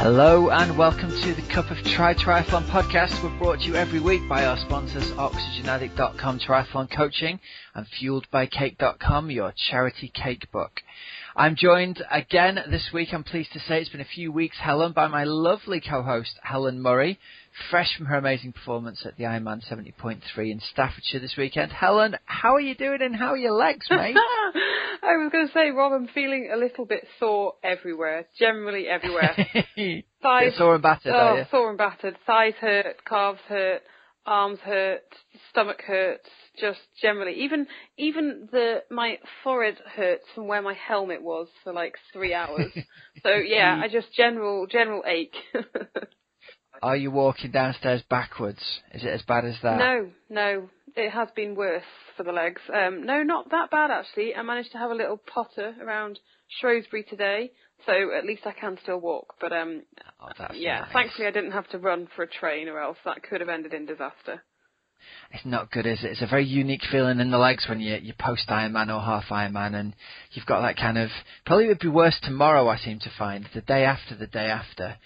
Hello and welcome to the Cup of Tri Triathlon podcast. We're brought to you every week by our sponsors, Oxygenaddict.com Triathlon Coaching and FueledByCake.com, your charity cake book. I'm joined again this week, I'm pleased to say it's been a few weeks, Helen, by my lovely co-host, Helen Murray, fresh from her amazing performance at the Ironman 70.3 in Staffordshire this weekend. Helen, how are you doing and how are your legs, mate? I was going to say, Rob, I'm feeling a little bit sore everywhere, generally everywhere. Thighs, sore and battered, oh, sore and battered. Thighs hurt, calves hurt, arms hurt, stomach hurts, just generally. Even even the my forehead hurts from where my helmet was for like three hours. so yeah, I just general general ache. Are you walking downstairs backwards? Is it as bad as that? No, no. It has been worse for the legs. Um, no, not that bad actually. I managed to have a little potter around Shrewsbury today, so at least I can still walk. But um, oh, yeah, nice. thankfully I didn't have to run for a train, or else that could have ended in disaster. It's not good, is it? It's a very unique feeling in the legs when you you post Ironman or half Ironman, and you've got that kind of. Probably it would be worse tomorrow. I seem to find the day after, the day after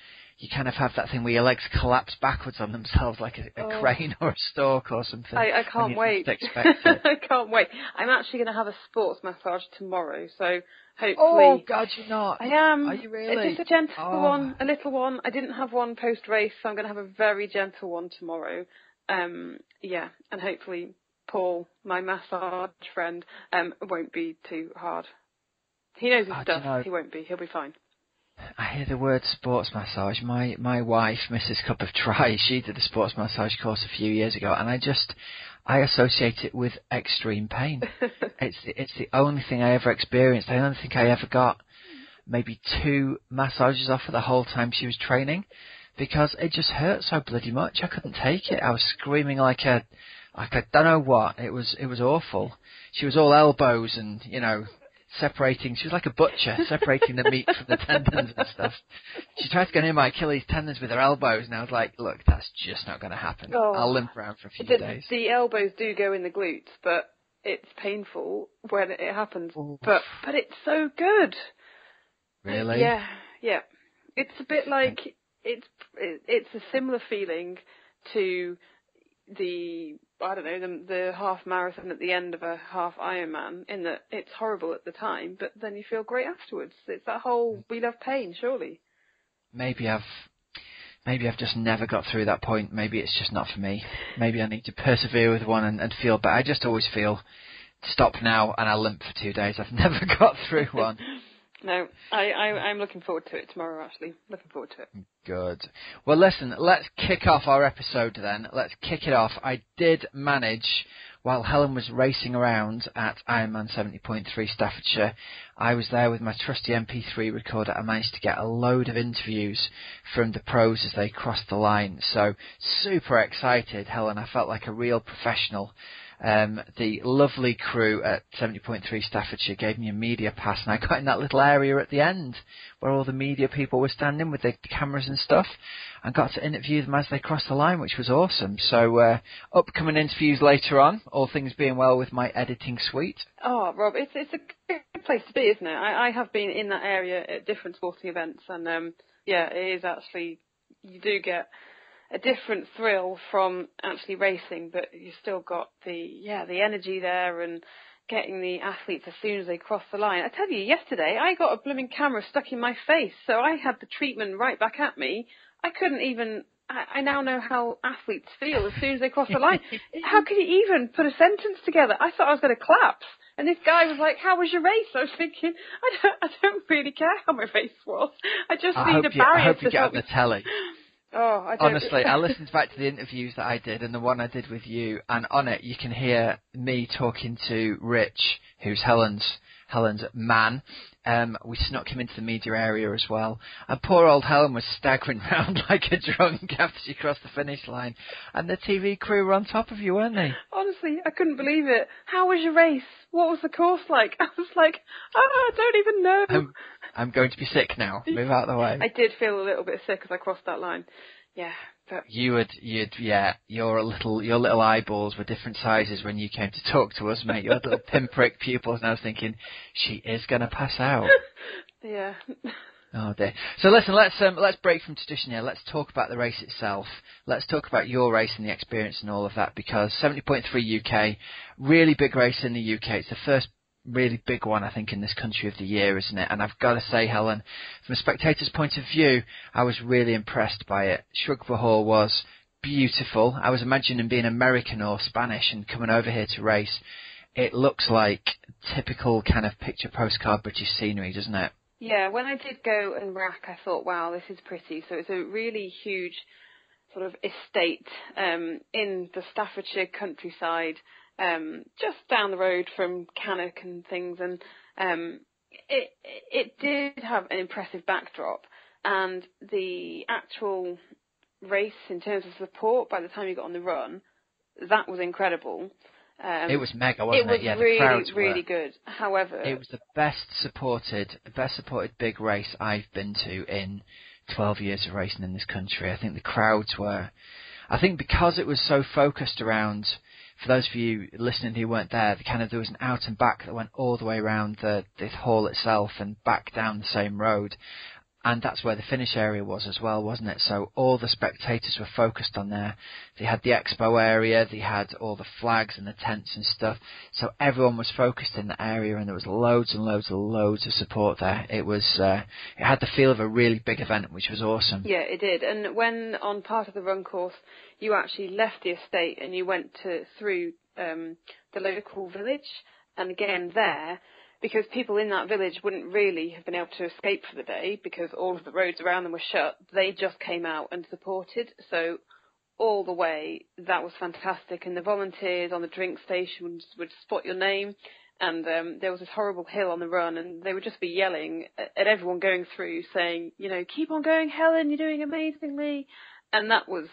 you kind of have that thing where your legs collapse backwards on themselves like a, a oh. crane or a stalk or something. I, I can't wait. I can't wait. I'm actually going to have a sports massage tomorrow, so hopefully. Oh God, you're not. I am. Are you really? It's just a gentle oh. one, a little one. I didn't have one post race, so I'm going to have a very gentle one tomorrow. Um, yeah, and hopefully Paul, my massage friend, um, won't be too hard. He knows his oh, stuff. He won't be. He'll be fine. I hear the word sports massage. My my wife, Mrs. Cup of Tri, she did a sports massage course a few years ago, and I just I associate it with extreme pain. it's the, it's the only thing I ever experienced. I don't think I ever got maybe two massages off her the whole time she was training, because it just hurt so bloody much. I couldn't take it. I was screaming like a like I don't know what. It was it was awful. She was all elbows and you know separating. She was like a butcher, separating the meat from the tendons and stuff. She tried to go near my Achilles tendons with her elbows, and I was like, "Look, that's just not going to happen. Oh. I'll limp around for a few the, days." The elbows do go in the glutes, but it's painful when it happens. Ooh. But but it's so good. Really? Yeah, yeah. It's a bit like it's it's a similar feeling to the I don't know the, the half marathon at the end of a half Ironman. In that it's horrible at the time, but then you feel great afterwards. It's that whole mm. we love pain, surely. Maybe I've maybe I've just never got through that point. Maybe it's just not for me. Maybe I need to persevere with one and, and feel. But I just always feel stop now and I'll limp for two days. I've never got through one. No, I, I, I'm looking forward to it tomorrow, actually. Looking forward to it. Good. Well, listen, let's kick off our episode then. Let's kick it off. I did manage, while Helen was racing around at Ironman 70.3 Staffordshire, I was there with my trusty MP3 recorder. I managed to get a load of interviews from the pros as they crossed the line. So, super excited, Helen. I felt like a real professional um, the lovely crew at 70.3 Staffordshire gave me a media pass, and I got in that little area at the end where all the media people were standing with their cameras and stuff, and got to interview them as they crossed the line, which was awesome. So, uh, upcoming interviews later on, all things being well with my editing suite. Oh, Rob, it's it's a good place to be, isn't it? I, I have been in that area at different sporting events, and um, yeah, it is actually you do get a different thrill from actually racing, but you still got the yeah the energy there and getting the athletes as soon as they cross the line. I tell you, yesterday I got a blooming camera stuck in my face, so I had the treatment right back at me. I couldn't even. I, I now know how athletes feel as soon as they cross the line. how could you even put a sentence together? I thought I was going to collapse. And this guy was like, "How was your race?" I was thinking, "I don't, I don't really care how my race was. I just I need a barrier I hope to you get on the telly. Oh, I Honestly, I listened back to the interviews that I did and the one I did with you, and on it you can hear me talking to Rich, who's Helen's Helen's man. Um, we snuck him into the media area as well. And poor old Helen was staggering round like a drunk after she crossed the finish line. And the TV crew were on top of you, weren't they? Honestly, I couldn't believe it. How was your race? What was the course like? I was like, oh, I don't even know. I'm, I'm going to be sick now. Move out of the way. I did feel a little bit sick as I crossed that line. Yeah, but you would, you'd, yeah, your little, your little eyeballs were different sizes when you came to talk to us, mate. Your little pinprick pupils, and I was thinking, she is going to pass out. yeah. Oh dear. So listen, let's um, let's break from tradition here. Let's talk about the race itself. Let's talk about your race and the experience and all of that because 70.3 UK, really big race in the UK. It's the first really big one I think in this country of the year, isn't it? And I've got to say, Helen, from a spectator's point of view, I was really impressed by it. Shrug was beautiful. I was imagining being American or Spanish and coming over here to race. It looks like typical kind of picture postcard British scenery, doesn't it? Yeah, when I did go and rack, I thought, wow, this is pretty. So it's a really huge sort of estate um, in the Staffordshire countryside, um, just down the road from Cannock and things, and um, it it did have an impressive backdrop, and the actual race in terms of support by the time you got on the run, that was incredible. Um, it was mega, wasn't it? Was it? Yeah, really, the crowds really were, good. However, it was the best supported, best supported big race I've been to in 12 years of racing in this country. I think the crowds were, I think because it was so focused around, for those of you listening who weren't there, the kind of there was an out and back that went all the way around the the hall itself and back down the same road and that's where the finish area was as well, wasn't it? So all the spectators were focused on there. They had the expo area, they had all the flags and the tents and stuff. So everyone was focused in the area, and there was loads and loads and loads of support there. It was, uh, it had the feel of a really big event, which was awesome. Yeah, it did. And when on part of the run course, you actually left the estate and you went to through um, the local village, and again there because people in that village wouldn't really have been able to escape for the day because all of the roads around them were shut. They just came out and supported. So all the way, that was fantastic. And the volunteers on the drink stations would, spot your name. And um, there was this horrible hill on the run, and they would just be yelling at everyone going through, saying, you know, keep on going, Helen, you're doing amazingly. And that was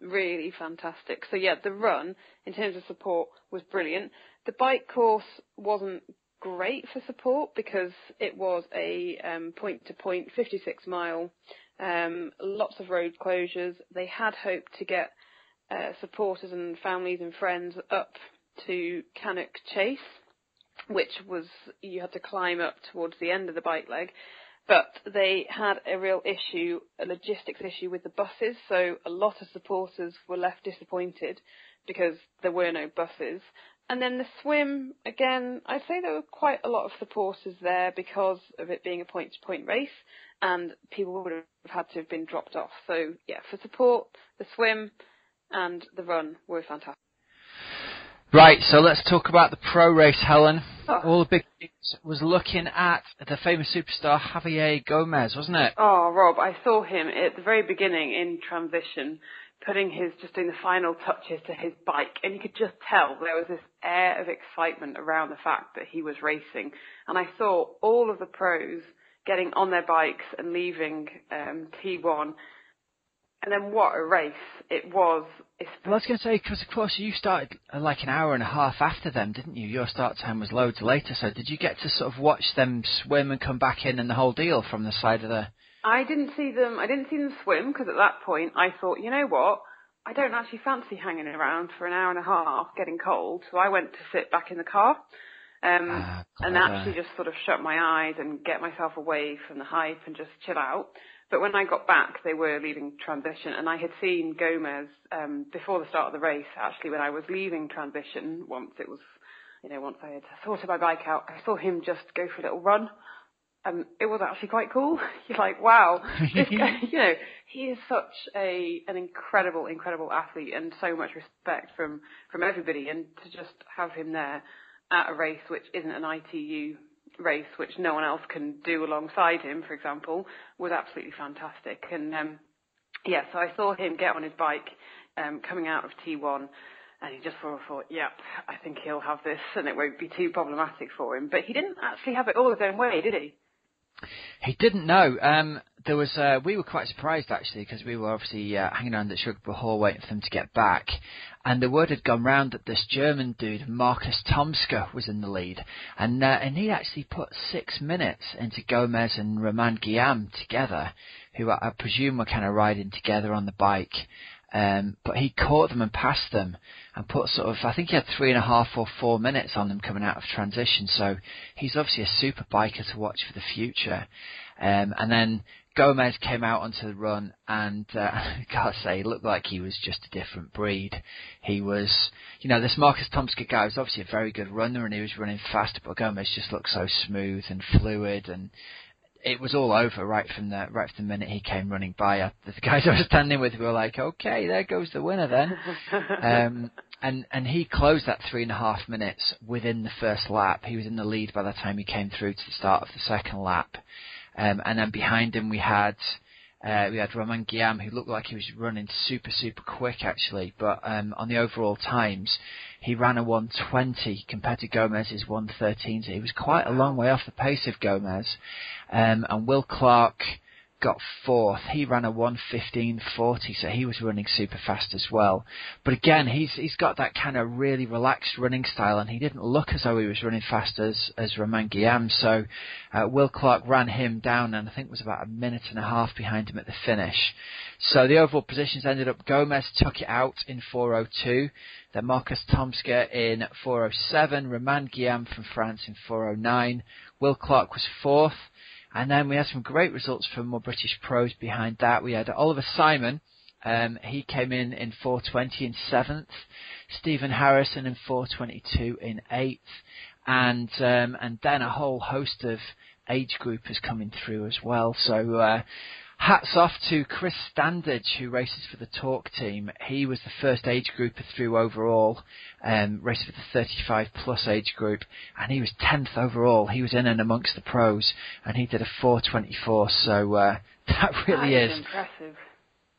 really fantastic. So yeah, the run in terms of support was brilliant. The bike course wasn't great for support because it was a um, point-to-point 56 mile, um, lots of road closures. They had hoped to get uh, supporters and families and friends up to Cannock Chase, which was you had to climb up towards the end of the bike leg. But they had a real issue, a logistics issue with the buses, so a lot of supporters were left disappointed because there were no buses. And then the swim, again, I'd say there were quite a lot of supporters there because of it being a point to point race and people would have had to have been dropped off. So yeah, for support, the swim and the run were fantastic. Right, so let's talk about the pro race, Helen. Oh. All the big news was looking at the famous superstar Javier Gomez, wasn't it? Oh, Rob, I saw him at the very beginning in transition putting his just doing the final touches to his bike, and you could just tell there was this air of excitement around the fact that he was racing. And I saw all of the pros getting on their bikes and leaving um, T1. And then what a race it was. Well, I was going to say, because of course you started uh, like an hour and a half after them, didn't you? Your start time was loads later, so did you get to sort of watch them swim and come back in and the whole deal from the side of the I didn't see them. I didn't see them swim because at that point I thought, you know what? I don't actually fancy hanging around for an hour and a half getting cold, so I went to sit back in the car um, ah, and actually just sort of shut my eyes and get myself away from the hype and just chill out. But when I got back, they were leaving transition, and I had seen Gomez um, before the start of the race. Actually, when I was leaving transition, once it was, you know, once I had sorted my bike out, I saw him just go for a little run um, it was actually quite cool. You're like, wow, this guy, you know, he is such a an incredible, incredible athlete, and so much respect from from everybody. And to just have him there at a race which isn't an ITU race, which no one else can do alongside him, for example, was absolutely fantastic. And um, yeah, so I saw him get on his bike um, coming out of T1. And he just sort of thought, yep, I think he'll have this and it won't be too problematic for him. But he didn't actually have it all his own way, did he? He didn't know. Um, there was. Uh, we were quite surprised actually because we were obviously uh, hanging around at Shugborough Hall waiting for them to get back, and the word had gone round that this German dude Markus Thomschke was in the lead, and uh, and he actually put six minutes into Gomez and Romain Guillaume together, who I presume were kind of riding together on the bike. Um, but he caught them and passed them and put sort of, I think he had three and a half or four minutes on them coming out of transition. So he's obviously a super biker to watch for the future. Um, and then Gomez came out onto the run, and uh, I gotta say, he looked like he was just a different breed. He was, you know, this Marcus Thomschke guy was obviously a very good runner, and he was running fast, but Gomez just looked so smooth and fluid, and it was all over right from the right from the minute he came running by. Uh, the guys I was standing with were like, "Okay, there goes the winner then." um, and and he closed that three and a half minutes within the first lap. He was in the lead by the time he came through to the start of the second lap. Um, and then behind him we had uh, we had Romain Guillaume, who looked like he was running super, super quick actually, but um, on the overall times, he ran a 120 compared to Gomez's 113, so he was quite a long way off the pace of Gomez. Um, and Will Clarke got fourth. He ran a 115.40, so he was running super fast as well. But again, he's he's got that kind of really relaxed running style, and he didn't look as though he was running fast as as Romain Guillaume. So uh, Will Clarke ran him down, and I think was about a minute and a half behind him at the finish. So the overall positions ended up Gomez took it out in 402, then Marcus Thomschke in 407, Romain Guillaume from France in 409, Will Clarke was fourth. And then we had some great results from more British pros behind that. We had Oliver Simon. Um, he came in in 420 in seventh. Stephen Harrison in 422 in eighth. And, um, and then a whole host of age groupers coming through as well. So, uh, hats off to Chris Standage, who races for the Talk team. He was the first age grouper through overall, um, raced for the 35 plus age group, and he was 10th overall. He was in and amongst the pros, and he did a 424. So uh, that really that is, is impressive.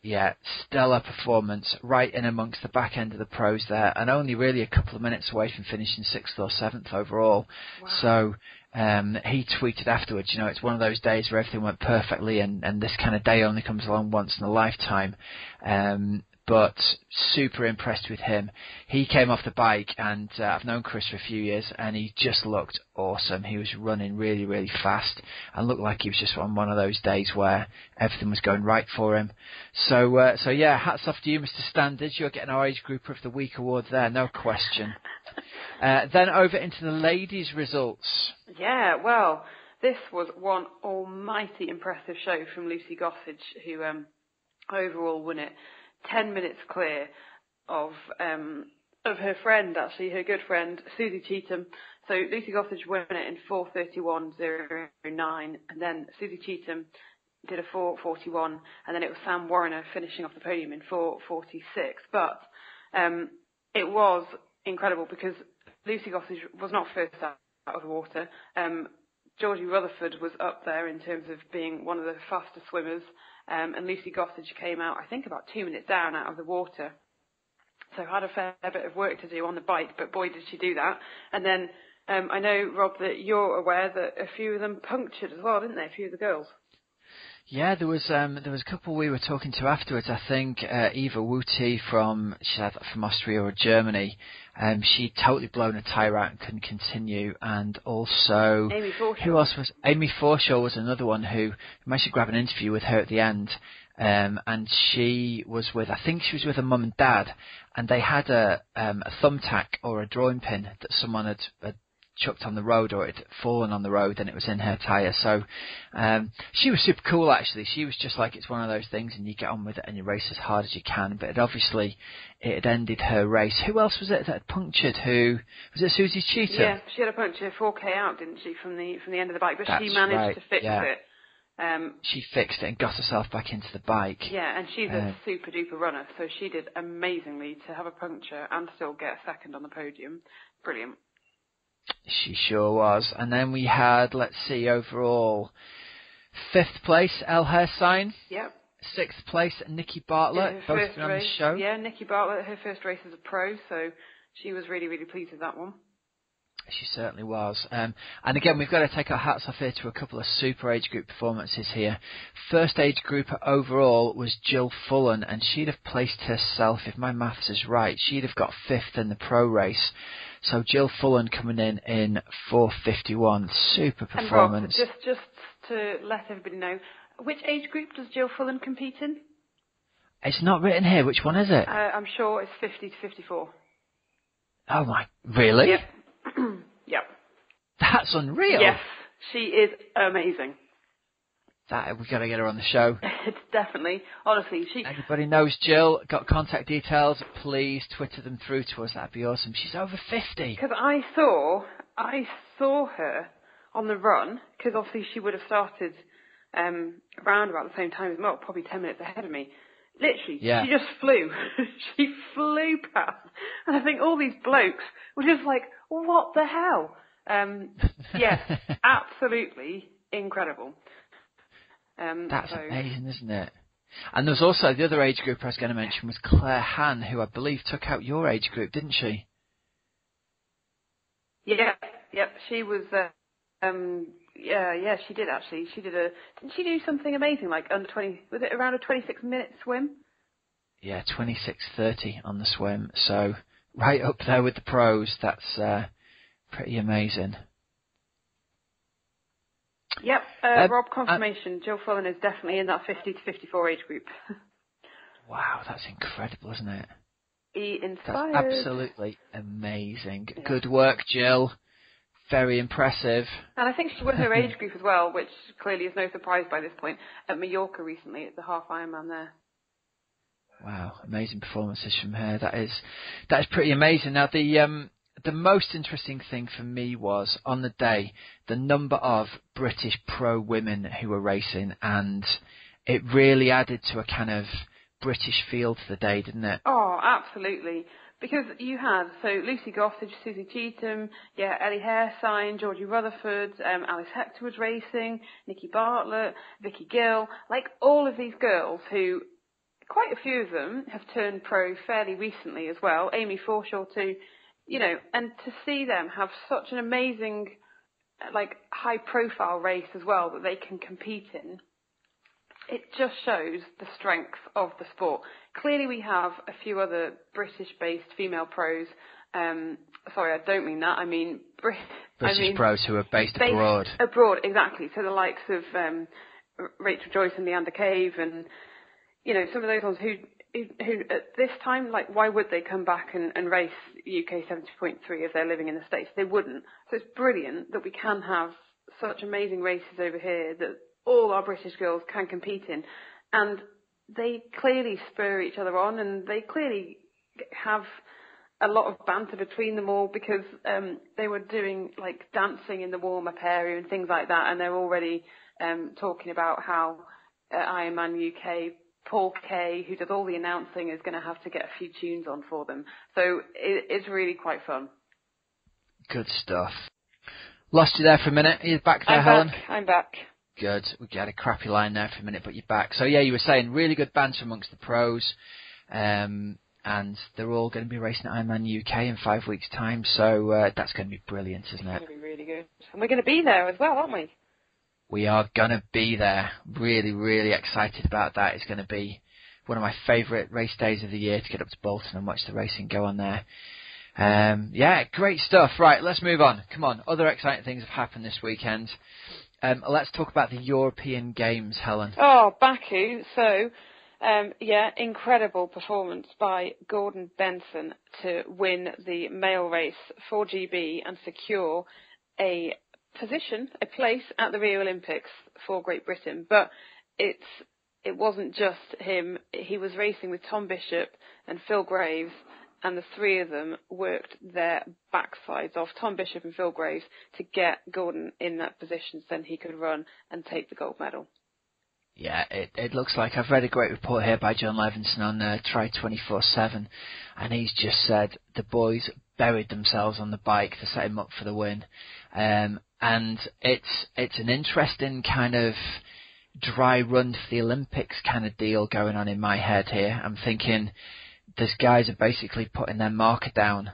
Yeah, stellar performance right in amongst the back end of the pros there, and only really a couple of minutes away from finishing sixth or seventh overall. Wow. So um, he tweeted afterwards, you know, it's one of those days where everything went perfectly, and, and this kind of day only comes along once in a lifetime. Um, but super impressed with him. He came off the bike, and uh, I've known Chris for a few years, and he just looked awesome. He was running really, really fast, and looked like he was just on one of those days where everything was going right for him. So, uh, so yeah, hats off to you, Mr. Standage. You're getting our Age Grouper of the Week award there, no question. Uh, then over into the ladies' results. Yeah, well, this was one almighty impressive show from Lucy Gossage, who um, overall won it 10 minutes clear of um, of her friend, actually, her good friend, Susie Cheetham. So Lucy Gossage won it in 4.31.09, and then Susie Cheetham did a 4.41, and then it was Sam Warriner finishing off the podium in 4.46. But um, it was incredible because Lucy Gossage was not first out of the water. Um, Georgie Rutherford was up there in terms of being one of the fastest swimmers, um, and Lucy Gossage came out, I think, about two minutes down out of the water. So had a fair bit of work to do on the bike, but boy did she do that. And then um, I know, Rob, that you're aware that a few of them punctured as well, didn't they? A few of the girls. Yeah, there was um, there was a couple we were talking to afterwards. I think uh, Eva Wutti from she had from Austria or Germany. Um, she'd totally blown a tyre out and couldn't continue. And also, Amy Forshaw. who else was Amy Forshaw was another one who managed to grab an interview with her at the end. Um, and she was with, I think she was with her mum and dad, and they had a um, a thumbtack or a drawing pin that someone had, had chucked on the road or it had fallen on the road and it was in her tyre. So um, she was super cool actually. She was just like it's one of those things and you get on with it and you race as hard as you can. But it obviously it had ended her race. Who else was it that had punctured? Who was it? Susie Cheetham. Yeah, she had a puncture 4k out, didn't she, from the from the end of the bike? But she managed right, to fix yeah. it. Um, She fixed it and got herself back into the bike. yeah, and she's Uh, a super duper runner, so she did amazingly to have a puncture and still get second on the podium. Brilliant. She sure was. And then we had, let's see, overall, fifth place, El Hersign. Yep. Sixth place, Nikki Bartlett. Her both been on the show. Yeah, Nikki Bartlett, her first race as a pro, so she was really, really pleased with that one. She certainly was. Um, and again, we've got to take our hats off here to a couple of super age group performances here. First age group overall was Jill Fullen, and she'd have placed herself, if my maths is right, she'd have got fifth in the pro race. So Jill Fullen coming in in 4:51, super And Rob, performance. just just to let everybody know, which age group does Jill Fullen compete in? It's not written here. Which one is it? Uh, I'm sure it's 50 to 54. oh my, really? Yep. yep. That's unreal. Yes, she is amazing. that we got to get her on the show. it's definitely, honestly, she. Anybody knows Jill? Got contact details? Please Twitter them through to us. That'd be awesome. She's over fifty. Because I saw, I saw her on the run. Because obviously she would have started um, around about the same time as well, probably ten minutes ahead of me. Literally, yeah. she just flew. she flew past, and I think all these blokes were just like, "What the hell?" Um, yes, absolutely incredible. Um, That's so. amazing, isn't it? And there was also the other age group I was going to mention was Claire Han, who I believe took out your age group, didn't she? Yeah, yep. She was. Uh, um, yeah, yeah, she did actually. She did a. Didn't she do something amazing like under twenty? Was it around a twenty-six minute swim? Yeah, twenty-six thirty on the swim. So right up there with the pros. That's uh, pretty amazing. Yep, uh, uh, Rob, confirmation. Jill Fullen is definitely in that 50 to 54 age group. wow, that's incredible, isn't it? Be inspired. That's absolutely amazing. Yeah. Good work, Jill. Very impressive. And I think she won her age group as well, which clearly is no surprise by this point, at Mallorca recently at the half Ironman there. Wow, amazing performances from her. That is that is pretty amazing. Now the um the most interesting thing for me was on the day the number of British pro women who were racing, and it really added to a kind of British feel to the day, didn't it? Oh, absolutely. Because you had so Lucy Gossage, Susie Cheetham, yeah, Ellie Hairsign, Georgie Rutherford, um, Alice Hector was racing, Nikki Bartlett, Vicky Gill, like all of these girls who, quite a few of them have turned pro fairly recently as well. Amy Forshaw too you know, and to see them have such an amazing, like, high profile race as well that they can compete in, it just shows the strength of the sport. Clearly, we have a few other British based female pros. Um, sorry, I don't mean that. I mean, Brit- British I mean, pros who are based, based abroad. Abroad, exactly. So the likes of um, Rachel Joyce and Leanda Cave and you know, some of those ones who who, at this time, like, why would they come back and, and race UK 70.3 if they're living in the States? They wouldn't. So it's brilliant that we can have such amazing races over here that all our British girls can compete in. And they clearly spur each other on and they clearly have a lot of banter between them all because um, they were doing like dancing in the warm up area and things like that and they're already um, talking about how uh, Ironman UK Paul Kay, who does all the announcing, is going to have to get a few tunes on for them. So it, it's really quite fun. Good stuff. Lost you there for a minute. Are you back there, I'm Helen? Back. I'm back. Good. We had a crappy line there for a minute, but you're back. So yeah, you were saying really good banter amongst the pros, um, and they're all going to be racing at Ironman UK in five weeks' time. So uh, that's going to be brilliant, isn't it? It's going to be really good, and we're going to be there as well, aren't we? we are gonna be there. Really, really excited about that. It's gonna be one of my favourite race days of the year to get up to Bolton and watch the racing go on there. Um, yeah, great stuff. Right, let's move on. Come on, other exciting things have happened this weekend. Um, let's talk about the European Games, Helen. Oh, Baku. So, um, yeah, incredible performance by Gordon Benson to win the male race for GB and secure a position, a place at the Rio Olympics for Great Britain. But it's it wasn't just him. He was racing with Tom Bishop and Phil Graves, and the three of them worked their backsides off, Tom Bishop and Phil Graves, to get Gordon in that position so then he could run and take the gold medal. Yeah, it, it looks like I've read a great report here by John Levison on uh, Tri 24/7, and he's just said the boys buried themselves on the bike to set him up for the win. Um, and it's it's an interesting kind of dry run for the Olympics kind of deal going on in my head here. I'm thinking these guys are basically putting their marker down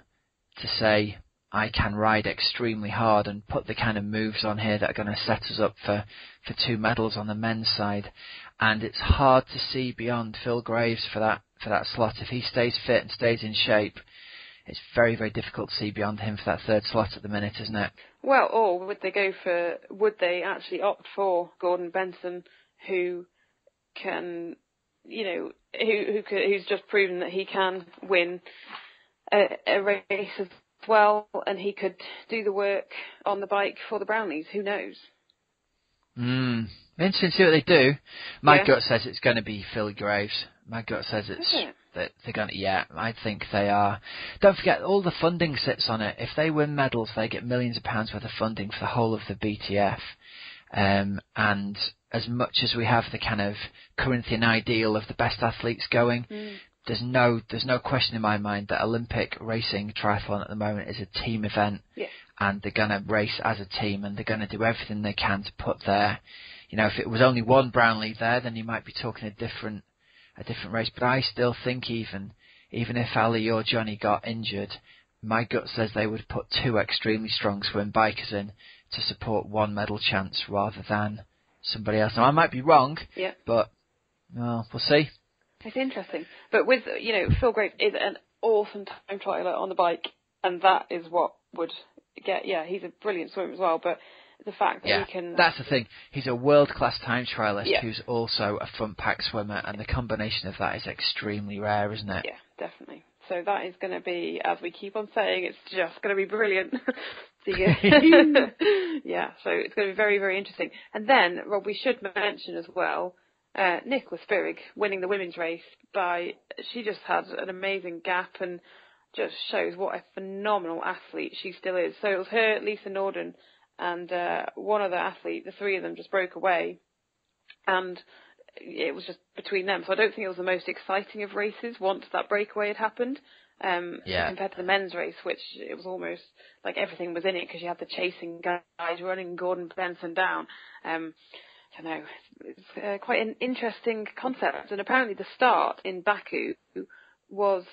to say I can ride extremely hard and put the kind of moves on here that are going to set us up for, for two medals on the men's side. And it's hard to see beyond Phil Graves for that for that slot. If he stays fit and stays in shape, it's very, very difficult to see beyond him for that third slot at the minute, isn't it? Well, or would they go for? Would they actually opt for Gordon Benson, who can, you know, who who could, who's just proven that he can win a, a race as well, and he could do the work on the bike for the Brownlees. Who knows? Mm, Interesting to see what they do. My Yeah. gut says it's going to be Phil Graves. My gut says it's it? that they're going to. Yeah, I think they are. Don't forget, all the funding sits on it. If they win medals, they get millions of pounds worth of funding for the whole of the BTF. Um, and as much as we have the kind of Corinthian ideal of the best athletes going, Mm. there's no there's no question in my mind that Olympic racing triathlon at the moment is a team event, Yeah. and they're going to race as a team, and they're going to do everything they can to put their, you know, if it was only one Brownlee there, then you might be talking a different a different race. But I still think even even if Ali or Johnny got injured, my gut says they would put two extremely strong swim bikers in to support one medal chance rather than somebody else. Now I might be wrong, Yeah. but well, we'll see. It's interesting. But with, you know, Phil Graves is an awesome time trialer on the bike, and that is what would get, yeah, he's a brilliant swimmer as well, but the fact that Yeah, he can. that's the thing. He's a world class time trialist Yeah. who's also a front pack swimmer, and the combination of that is extremely rare, isn't it? Yeah, definitely. So that is going to be, as we keep on saying, it's just going to be brilliant. Yeah. yeah, so it's going to be very, very interesting. And then, Rob, we should mention as well, uh, Nicola Spirig winning the women's race by, she just had an amazing gap and just shows what a phenomenal athlete she still is. So it was her, Lisa Norden, and uh, one other athlete, the three of them just broke away. And it was just between them. So I don't think it was the most exciting of races once that breakaway had happened. Um, Yeah. compared to the men's race, which it was almost like everything was in it because you had the chasing guys running Gordon Benson down. Um, I don't know, it's uh, quite an interesting concept. And apparently the start in Baku was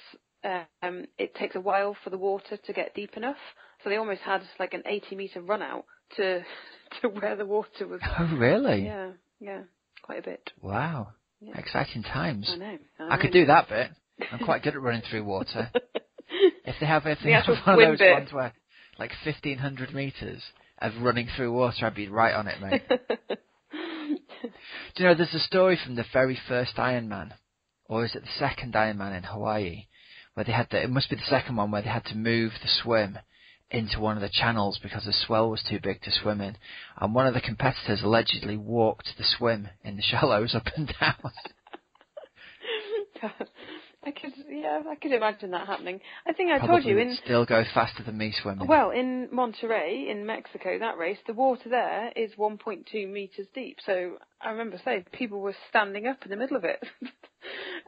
um, it takes a while for the water to get deep enough, so they almost had like an 80 meter run out to to where the water was. Oh, really? Yeah, yeah, quite a bit. Wow. Yeah. Exciting times. I know. I could do that bit. I'm quite good at running through water. If they have, if they The have one of those bit. ones where, like 1500 meters of running through water, I'd be right on it, mate. Do you know, there's a story from the very first Ironman, or is it the second Ironman in Hawaii, where they had to, it must be the second one, where they had to move the swim into one of the channels because the swell was too big to swim in. And one of the competitors allegedly walked the swim in the shallows up and down. I could, yeah, I could imagine that happening. I think I Probably told you in still go faster than me swimming. well in Monterrey in Mexico that race the water there is 1.2 meters deep. So I remember saying people were standing up in the middle of it.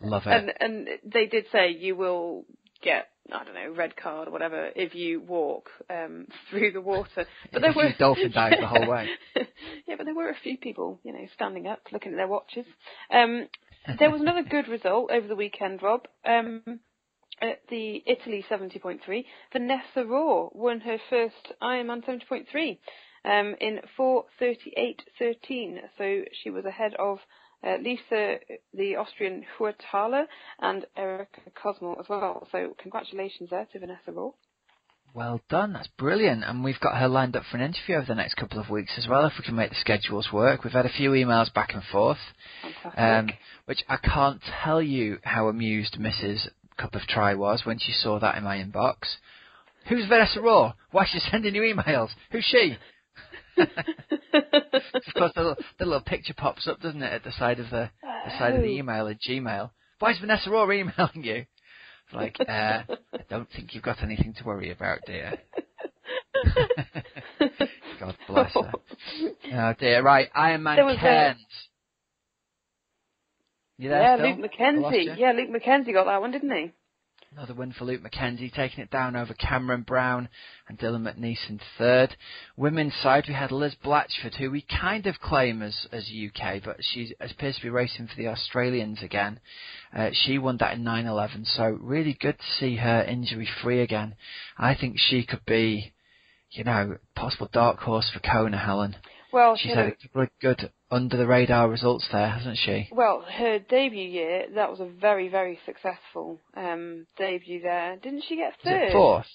Love it. and and they did say you will get I don't know red card or whatever if you walk um through the water. But there were dolphin dive the whole way. yeah, but there were a few people, you know, standing up, looking at their watches. Um, there was another good result over the weekend, Rob. Um, at the Italy 70.3, Vanessa Raw won her first Ironman 70.3 um, in 4:38.13. So she was ahead of uh, Lisa, the Austrian Hütthaler, and Erica Cosmo as well. So congratulations there to Vanessa Raw. Well done, that's brilliant. And we've got her lined up for an interview over the next couple of weeks as well, if we can make the schedules work. We've had a few emails back and forth, um, which I can't tell you how amused Mrs. Cup of Tri was when she saw that in my inbox. Who's Vanessa Raw? Why is she sending you emails? Who's she? of course, the little, the little picture pops up, doesn't it, at the side of the, the side of the Oh. email at Gmail. Why is Vanessa Raw emailing you? It's like, uh, I don't think you've got anything to worry about, dear. God bless her. Oh dear, right, Iron Man There was a- Cairns. You there yeah, still? Luke I lost McKenzie. Yeah, Luke McKenzie got that one, didn't he? Another win for Luke McKenzie, taking it down over Cameron Brown and Dylan McNeice in third. Women's side, we had Liz Blatchford, who we kind of claim as, as UK, but she appears to be racing for the Australians again. Uh, she won that in 9.11, so really good to see her injury free again. I think she could be, you know, possible dark horse for Kona, Helen. Well, She's she had a couple of good under the radar results there, hasn't she? well, her debut year that was a very, very successful um, debut there. Didn't she get third? fourth?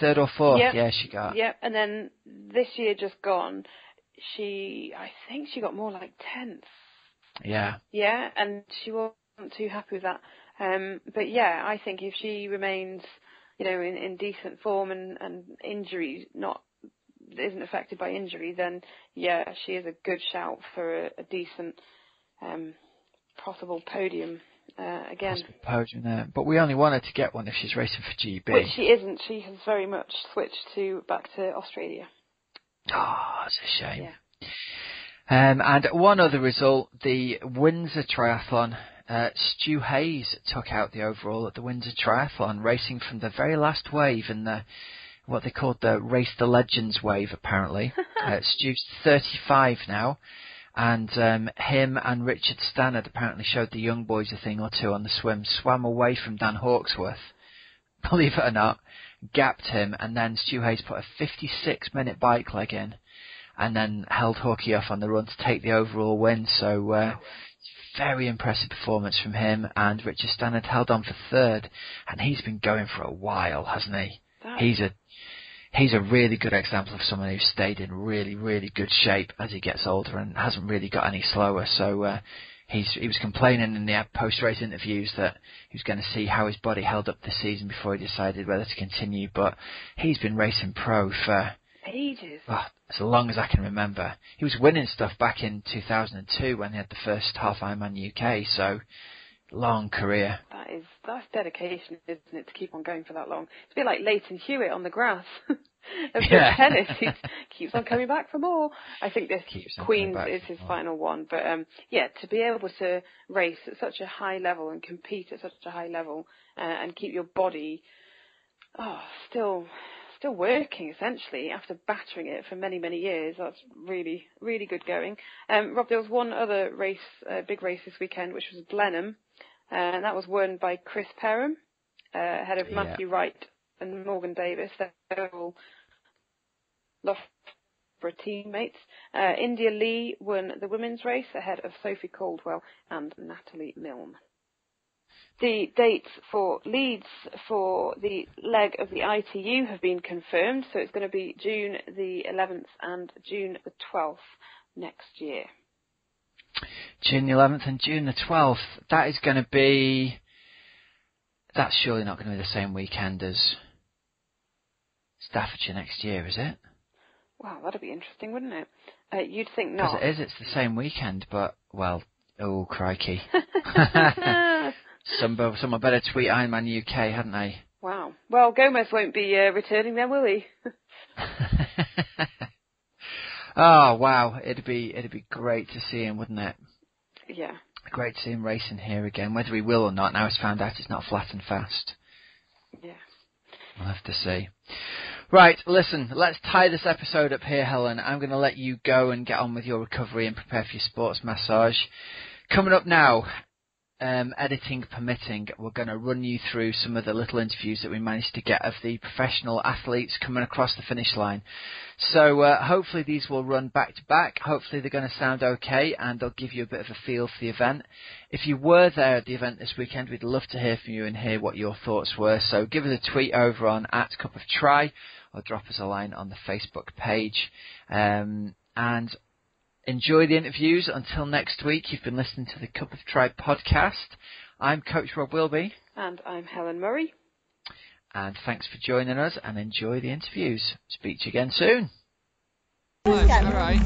Third or fourth? Yep. Yeah, she got. Yep. And then this year just gone, she I think she got more like tenth. Yeah. Yeah, and she wasn't too happy with that. Um, but yeah, I think if she remains, you know, in, in decent form and, and injuries not isn't affected by injury, then yeah, she is a good shout for a, a decent um, possible podium uh, again. Possible podium there, but we only want her to get one if she's racing for GB. Which she isn't. She has very much switched to back to Australia. Oh, it's a shame. Yeah. Um, and one other result, the Windsor Triathlon. Uh, Stu Hayes took out the overall at the Windsor Triathlon, racing from the very last wave in the what they called the Race the Legends wave. Apparently, uh, Stu's 35 now, and um, him and Richard Stannard apparently showed the young boys a thing or two on the swim. Swam away from Dan Hawksworth, believe it or not, gapped him, and then Stu Hayes put a 56 minute bike leg in and then held Hawkey off on the run to take the overall win. So uh, very impressive performance from him. And Richard Stannard held on for third, and he's been going for a while, hasn't he? That- He's a he's a really good example of someone who's stayed in really really good shape as he gets older and hasn't really got any slower. So. Uh, He's, he was complaining in the post-race interviews that he was going to see how his body held up this season before he decided whether to continue. But he's been racing pro for Ages. oh, as long as I can remember. He was winning stuff back in 2002 when he had the first half Ironman UK, so long career. That is that's dedication, isn't it, to keep on going for that long? It's a bit like Lleyton Hewitt on the grass. of Yeah. tennis, he keeps on coming back for more. I think this Keeps Queens is his more. final one, but um, yeah, to be able to race at such a high level and compete at such a high level uh, and keep your body, oh, still. Still working essentially after battering it for many many years. That's really really good going. Um, Rob, there was one other race, uh, big race this weekend, which was Blenheim, and that was won by Chris Perham, uh, ahead of Yeah. Matthew Wright and Morgan Davis. They're all Loughborough teammates. Uh, India Lee won the women's race ahead of Sophie Caldwell and Natalie Milne. The dates for Leeds for the leg of the ITU have been confirmed, so it's going to be June the 11th and June the 12th next year. June the 11th and June the 12th. That is going to be. That's surely not going to be the same weekend as Staffordshire next year, is it? Wow, that'd be interesting, wouldn't it? Uh, you'd think not. Because it is. It's the same weekend, but well, oh crikey! Some someone better tweet Ironman UK, hadn't they? wow. Well, Gomez won't be uh, returning then, will he? oh wow, it'd be it'd be great to see him, wouldn't it? yeah. Great to see him racing here again. Whether he will or not, now it's found out it's not flat and fast. Yeah. We'll have to see. Right, listen, let's tie this episode up here, Helen. I'm going to let you go and get on with your recovery and prepare for your sports massage. Coming up now, um, editing permitting, we're going to run you through some of the little interviews that we managed to get of the professional athletes coming across the finish line. So uh, hopefully these will run back to back. Hopefully they're going to sound okay and they'll give you a bit of a feel for the event. If you were there at the event this weekend, we'd love to hear from you and hear what your thoughts were. So give us a tweet over on at Cup of Tri or drop us a line on the Facebook page. Um, and enjoy the interviews. Until next week, you've been listening to the Cup of Tri podcast. I'm Coach Rob Wilby, And I'm Helen Murray. and thanks for joining us and enjoy the interviews. Speak to you again soon. All right.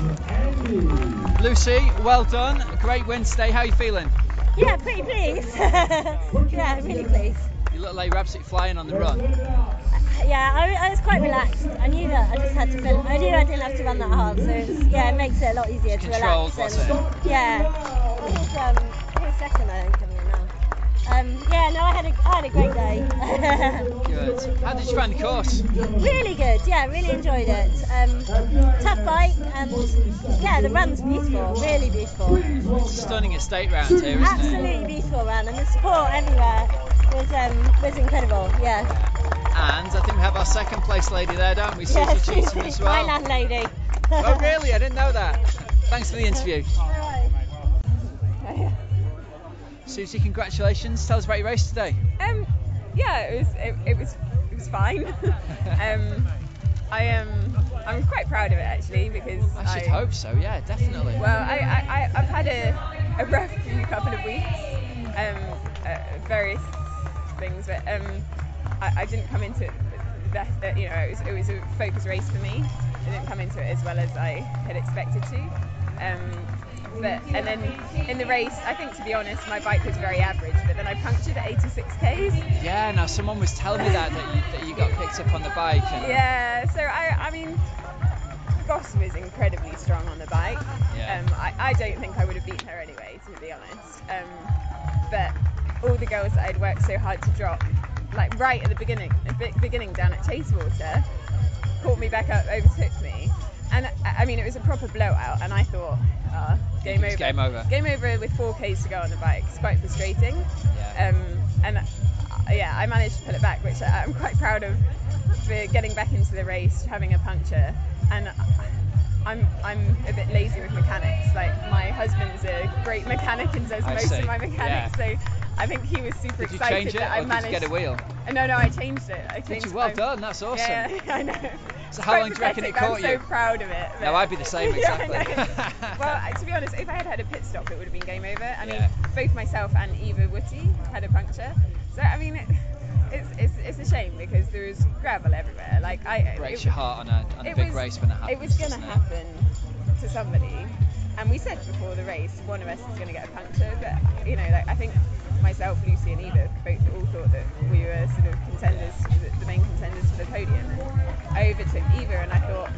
Lucy, well done. Great Wednesday. How are you feeling? Yeah, pretty pleased. yeah, really pleased. You look like you're absolutely flying on the run. Yeah, I, I was quite relaxed. I knew that I just had to. I knew I didn't have to run that hard, so it's, yeah, it makes it a lot easier to relax. was and, Yeah, who's um, who's second I think coming in now. Um, yeah, no, I had a I had a great day. Good. How did you find the course? really good. Yeah, really enjoyed it. Um, tough bike and yeah, the run's beautiful. Really beautiful. It's a stunning estate round here, isn't it? Absolutely beautiful run, and the support everywhere was um, was incredible. Yeah. And I think we have our second place lady there, don't we? Susie Yeah, Cheetham as my well. landlady. Oh, really? I didn't know that. Thanks for the interview. Susie, congratulations. Tell us about your race today. Um, yeah, it was it, it was it was fine. um, I am I'm quite proud of it actually because I should hope so, yeah, definitely. Well, I, I, I I've had a, a rough few couple of weeks, um, uh, various things, but um, I, I didn't come into it best. Uh, you know, it was it was a focus race for me. it didn't come into it as well as I had expected to. Um, but and then in the race, I think to be honest, my bike was very average. But then I punctured at 86 k's. Yeah, now someone was telling me that that you, that you got picked up on the bike. And, Yeah, so I, I mean, Goss was incredibly strong on the bike. Yeah. Um, I, I don't think I would have beaten her anyway, to be honest. Um, but all the girls that I'd worked so hard to drop, like right at the beginning, the beginning down at Chasewater, caught me back up, overtook me. And I I mean, it was a proper blowout, and I thought, uh, game over. game over. Game over with 4Ks to go on the bike. It's quite frustrating. Yeah. Um, and uh, yeah, I managed to pull it back, which I- I'm quite proud of for getting back into the race, having a puncture. And I'm I'm a bit lazy with mechanics. Like my husband's a great mechanic and does I most see, of my mechanics, so I think he was super Did you excited change it that or I did managed. you get a wheel? No, no, I changed it. I Did changed. you? Well done. That's awesome. Yeah, I know. So It's how long do you reckon it caught I'm you? so proud of it. No, I'd be the same, Yeah, exactly. know. well, to be honest, if I had had a pit stop, it would have been game over. I mean, Yeah. both myself and Eva Wutti had a puncture. So I mean, it, it's, it's it's a shame because there was gravel everywhere. Like I Breaks it- your heart on a, on a big was- race when it happens. It was going to happen to somebody, and we said before the race one of us is going to get a puncture. But you know, like I think myself, Lucy, and Eva both all thought that we were sort of contenders, the- main contenders for the podium. And I overtook Eva, and I thought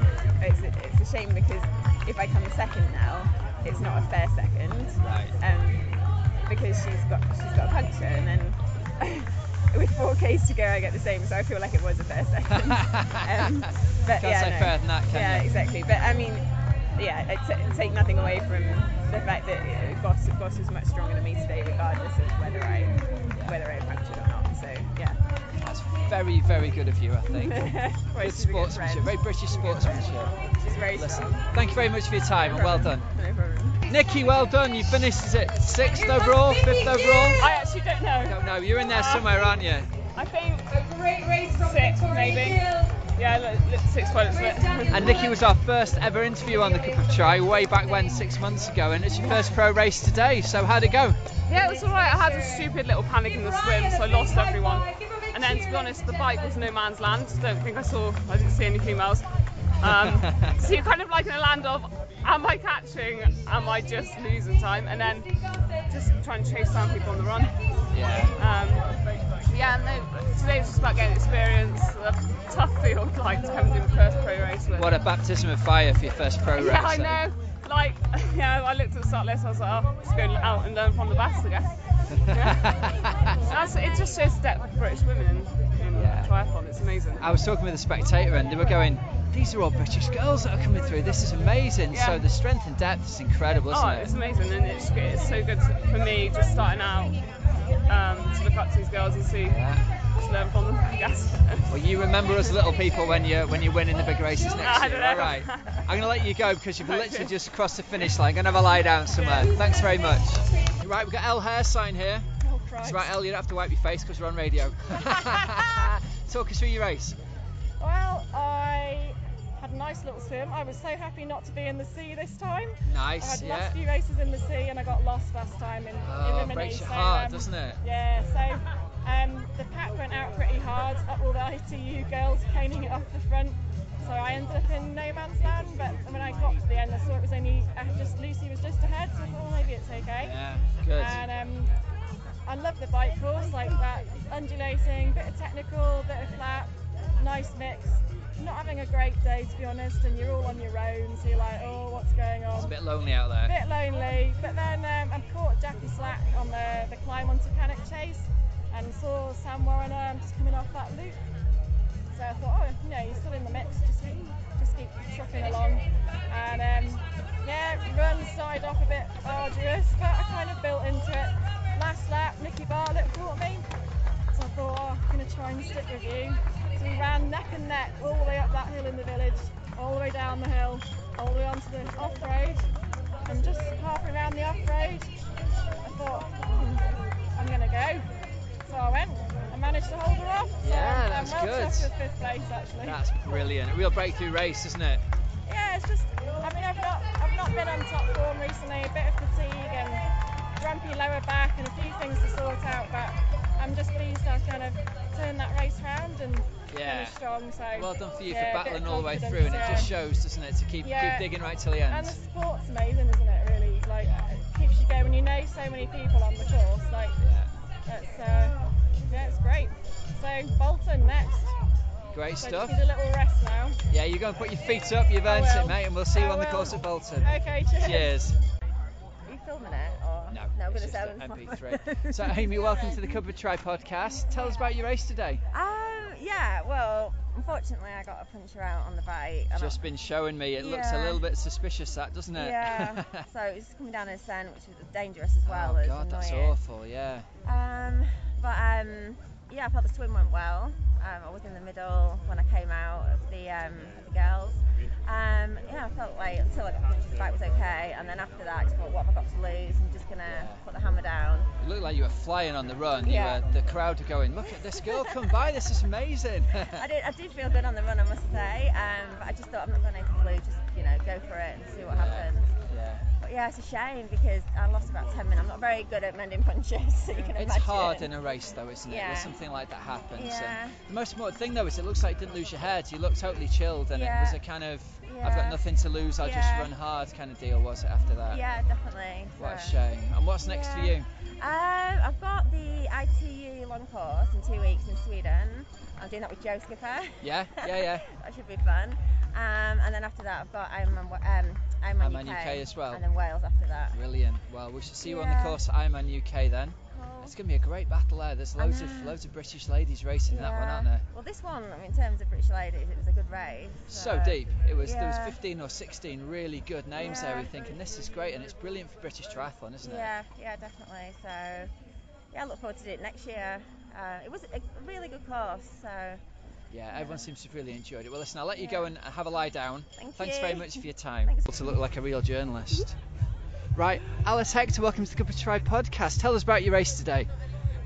it's a, it's a shame because if I come second now, it's not a fair second. Right. Um, because she's got she's got a puncture, and then. With four Ks to go, I get the same, so I feel like it was a fair second. um, but Can't yeah, say no. fairer than that, can yeah, you? exactly. But I mean, yeah, I t- take nothing away from the fact that uh, Goss, Goss was much stronger than me today, regardless of whether I whether I punctured or not. So yeah. That's very, very good of you, I think. well, Good she's a good sportsmanship, very British sportsmanship. She's very Listen, strong. thank you very much for your time and well done. No problem. Nikki, well done. You finished, is it sixth overall, fifth overall? I actually don't know. don't know. You're in there somewhere, aren't you? I think six, maybe. Yeah, look, look, six points. And Nikki was our first ever interview on the Cup of Tri way back when, six months ago, and it's your first pro race today. So how'd it go? Yeah, it was alright. I had a stupid little panic in the swim, so I lost everyone. And then, to be honest, the bike was no man's land. I Don't think I saw, I didn't see any females. Um, so you're kind of like in a land of, am I catching? Am I just losing time? And then just trying to chase down people on the run. Yeah. Um, yeah, no, today was just about getting experience. A tough field, like to come and do the first pro race with. What a baptism of fire for your first pro race. Yeah, I eh? know. Like, yeah, I looked at the start list. And I was like, oh, just go out and learn from the best, I guess. Yeah. That's, it just shows the depth of British women in, in Yeah. triathlon. It's amazing. I was talking with a spectator and they were going, these are all British girls that are coming through. This is amazing. Yeah. So the strength and depth is incredible, isn't Oh, it? it's amazing, and it's, it's so good for me just starting out um, to look up to these girls and see, Yeah. Just learn from them, I guess. Well, you remember us little people when you when you win in the big races next I year. All right. I'm gonna let you go because you've literally just crossed the finish line. Gonna have a lie down somewhere. Thanks very much. Right, we've got El hair sign here. Oh, That's right, Elle. You don't have to wipe your face because we're on radio. Talk us through your race. Well, I had a nice little swim. I was so happy not to be in the sea this time. Nice. I had yeah. last few races in the sea and I got lost last time in, in Oh, Rimini. breaks your so, heart, um, doesn't it? Yeah, so um, the pack went out pretty hard. All the ITU girls caning it off the front. So I ended up in no man's land, but when I got to the end, I saw it was only uh, just Lucy was just ahead, so I thought, well, maybe it's okay. Yeah, good. And um, I love the bike course, like that undulating, bit of technical, bit of flat, nice mix. Not having a great day to be honest, and you're all on your own, so you're like, oh, what's going on? It's a bit lonely out there. bit lonely, but then um, I caught Jackie Slack on the, the climb onto Cannock Chase and saw Sam Warrener um, just coming off that loop. So I thought, oh, you know, you're still in the mix, just keep, just keep trucking along. And um, yeah, run started off a bit arduous, but I kind of built into it. Last lap, Nikki Bartlett caught me, so I thought, oh, I'm going to try and stick with you. So we ran neck and neck all the way up that hill in the village, all the way down the hill, all the way onto the off-road. And just halfway around the off-road, I thought, hmm, I'm going to go. So I went. I managed to hold her off. So Yeah, I'm, that's I'm well good. with fifth place actually. That's brilliant. A real breakthrough race, isn't it? Yeah, it's just. I mean, I've not, I've not been on top form recently. A bit of fatigue and grumpy lower back and a few things to sort out. But I'm just pleased I've kind of turned that race round and Yeah. strong. So Well done for you yeah, for battling all the way through, and it just shows, doesn't it, to keep Yeah. keep digging right till the end. And the sport's amazing, isn't it? Really, like it keeps you going. You know so many people on the course. Like Yeah. it's uh, it's great. So Bolton next. Great So stuff. just need a little rest now. Yeah, you're going to put your feet up. You've earned it, mate, and we'll see you I on the course at Bolton. Okay, cheers. Cheers. Are you filming it or No, No, I'm it's gonna just an I'm MP3. so, Amy, welcome to the Cup of Tri podcast. Tell us about your race today. Um, yeah. Well, unfortunately, I got a puncture out on the bike. and I- Just been showing me. It looks a little bit suspicious, that doesn't it? Yeah. so it was coming down a descent, which was dangerous as well. oh as God, that's annoying. awful. Yeah. Um, but um, yeah, I felt the swim went well. Um, I was in the middle when I came out of the um, of the girls. Um, yeah, I felt like until I got the bike was okay, and then after that, I just thought, what have I got to lose? I'm just gonna put the hammer down. It looked like you were flying on the run. You Yeah. were, the crowd were going, look at this girl come by. This is amazing. I did, I did feel good on the run, I must say. Um, but I just thought I'm not going to lose. Just you know, go for it and see what happens. Yeah. But yeah, it's a shame because I lost about 10 minutes. I'm not very good at mending punches, so you can It's imagine. hard in a race, though, isn't it? When something like that happens. Yeah. And the most important thing, though, is it looks like you didn't lose your head. You looked totally chilled, and it was a kind of, I've got nothing to lose. I'll just run hard kind of deal, was it? After that. Yeah, definitely. What a shame. And what's next for you? Um, I've got the ITU long course in two weeks in Sweden. I'm doing that with Joe Skipper. Yeah, yeah, yeah. that should be fun. Um, and then after that, I've got Ironman, um, Ironman Ironman UK as well. And then Wales after that. Brilliant. Well, we shall see you on the Yeah. course at Ironman UK then. It's going to be a great battle there. There's loads of loads of British ladies racing in that one, aren't there? Well, this one, I mean, in terms of British ladies, it was a good race. So deep. It was there was 15 or 16 really good names there. We're thinking this is great and it's brilliant for British triathlon, isn't it? Yeah, yeah, definitely. So, yeah, I look forward to doing it next year. Uh, it was a really good course, so Yeah, everyone seems to have really enjoyed it. Well, listen, I'll let you go and have a lie down. Thank Thanks you. very much for your time. Thanks. To look like a real journalist. Right, Alice Hector, welcome to the Cup of Tri podcast. Tell us about your race today.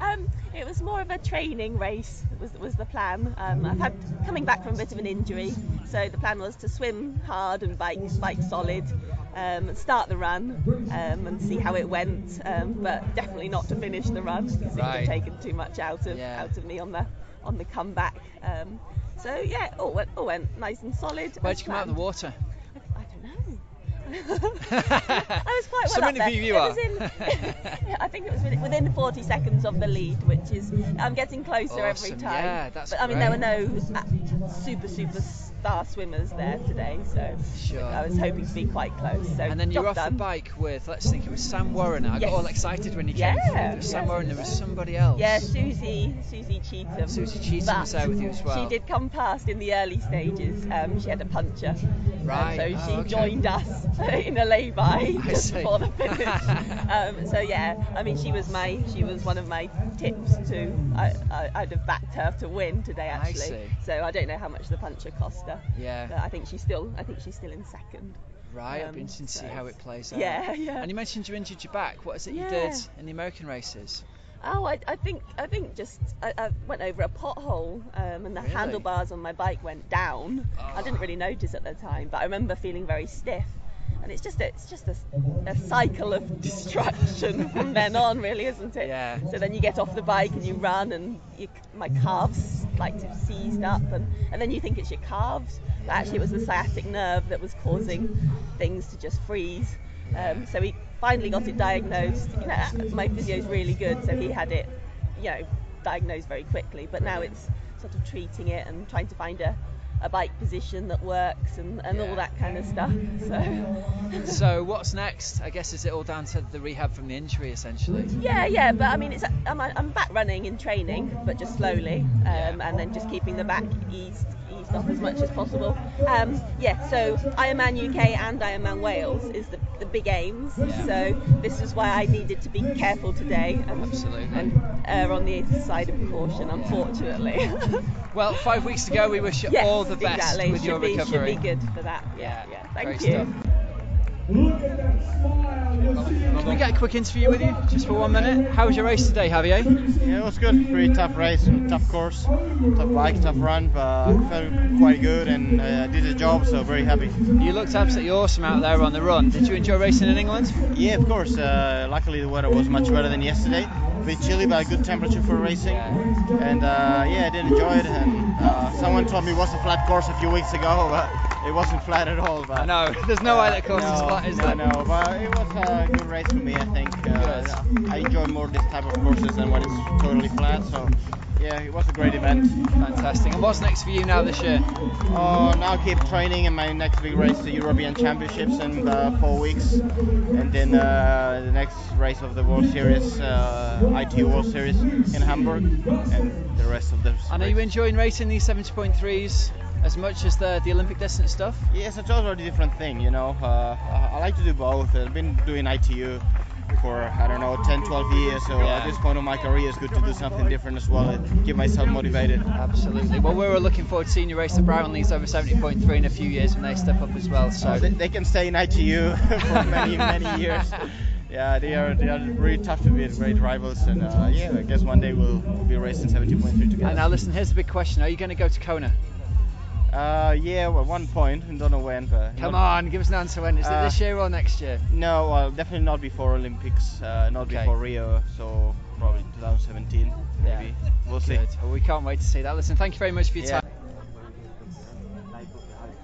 Um, it was more of a training race was was the plan. Um, I've had coming back from a bit of an injury, so the plan was to swim hard and bike bike solid, um, start the run um, and see how it went. Um, but definitely not to finish the run because it would Right. have taken too much out of Yeah. out of me on the on the comeback. Um, so yeah, all went all went nice and solid. Where'd you come out of the water? I was quite well Someone up there. who you are. In, I think it was within, within 40 seconds of the lead, which is I'm getting closer every time. Yeah, that's but I mean, there were no uh, super super star swimmers there today, so Sure. I was hoping to be quite close. So And then you're off done. the bike with, let's think, it was Sam Warren. I Yes. got all excited when you came Yeah, through. There was Sam yeah. Warren, there was somebody else. Yeah, Suzie, Suzie Cheetham. Suzie Cheetham But was there with you as well. She did come past in the early stages. Um, she had a puncture. Um, Right, so oh, she okay. joined us in a lay-by I just see. before the finish. um, so yeah, I mean, she was my, she was one of my tips to. I, I, I'd have backed her to win today I actually. see. So I don't know how much the puncture cost her. Yeah. But I think she's still, I think she's still in second. Right, it'll be Um, interesting to see how it plays out. Yeah, yeah. And you mentioned you injured your back. What is it you did in the American races? Oh, I, I think I think just I, I went over a pothole um, and the Really? handlebars on my bike went down. I didn't Oh. really notice at the time, but I remember feeling very stiff. And it's just a, it's just a, a cycle of destruction from then on, really, isn't it? Yeah. So then you get off the bike and you run, and you, my calves like to seized up, and, and then you think it's your calves, but actually it was the sciatic nerve that was causing things to just freeze. Um, so he finally got it diagnosed. You know, my physio's really good, so he had it, you know, diagnosed very quickly. But now it's sort of treating it and trying to find a, a bike position that works and, and Yeah. all that kind of stuff. So so what's next? I guess is it all down to the rehab from the injury, essentially? yeah, yeah. But I mean, it's I'm, I'm back running in training, but just slowly, um, Yeah. and then just keeping the back eased eased off as much as possible. Um, yeah. So Ironman UK and Ironman Wales is the, the big aims. Yeah. So this is why I needed to be careful today and, Absolutely. and err on the side of caution, unfortunately. Well, five weeks to go. We wish you yes, all the best exactly. with should your be, recovery. Should be good for that. Yeah, Yeah, yeah. Thank great you. stuff. Can we get a quick interview with you, just for one minute? How was your race today, Javier? Yeah, it was good. Pretty tough race, tough course, tough bike, tough run, but I felt quite good and uh, did the job, so very happy. You looked absolutely awesome out there on the run. Did you enjoy racing in England? Yeah, of course. Uh, luckily, the weather was much better than yesterday, A bit chilly, but a good temperature for racing. And uh, yeah, I did enjoy it. And uh, someone told me it was a flat course a few weeks ago, but it wasn't flat at all. But no, there's no way that course no, is flat, is no, there? No, but it was a good race for me. I think uh, I enjoy more this type of courses than when it's totally flat. So yeah, it was a great event. Fantastic. And what's next for you now this year? Oh, now keep training, and my next big race, the European Championships, in uh, four weeks, and then uh, the next race of the World Series, uh, ITU World Series in Hamburg, and the rest of the. And are you enjoying racing these 70.3s as much as the the Olympic distance stuff? Yes, it's also a different thing, you know. Uh, I like to do both. I've been doing ITU for I don't know 10 12 years so Yeah. at this point of my career it's good to do something different as well and keep myself motivated Absolutely. Well, we're looking forward to seeing you race the Brownlees over 70.3 in a few years when they step up as well. So so they, they can stay in ITU for many many years yeah they are they are really tough to beat great rivals and uh, yeah I guess one day we'll, we'll be racing 70.3 together And now listen, here's the big question: Are you going to go to Kona? Uh, yeah well, one point I don't know when but Come not- on, give us an answer. When is it Uh, this year or next year? no well definitely not before Olympics uh, not Okay. before Rio so probably 2017 Yeah. maybe we'll see Good. Well, we can't wait to see that. Listen, thank you very much for your Yeah. time.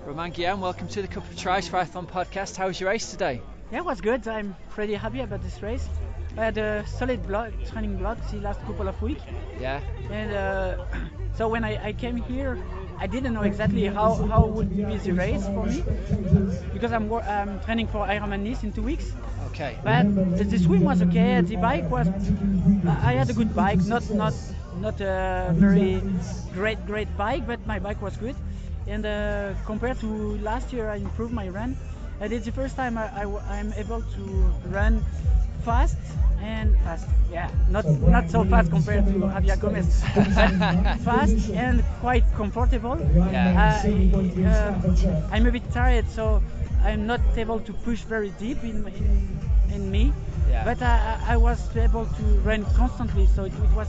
Romain Guillaume, welcome to the Cup of Trice Triathlon podcast. How was your race today? Yeah, it was good. I'm pretty happy about this race. I had a solid block, training block the last couple of weeks, Yeah. and uh, so when I, I came here, I didn't know exactly how, how would be the race for me because I'm I'm training for Ironman Nice in two weeks. Okay. But the, the swim was okay. The bike was I had a good bike, not not not a very great great bike, but my bike was good. And uh, compared to last year, I improved my run. And it's the first time I, am able to run fast and fast. Yeah, not not so fast compared to Javier Gomez, but fast and quite comfortable. Yeah. I, uh, I'm a bit tired, so I'm not able to push very deep in in, in me. Yeah. But I, I was able to run constantly, so it, it was.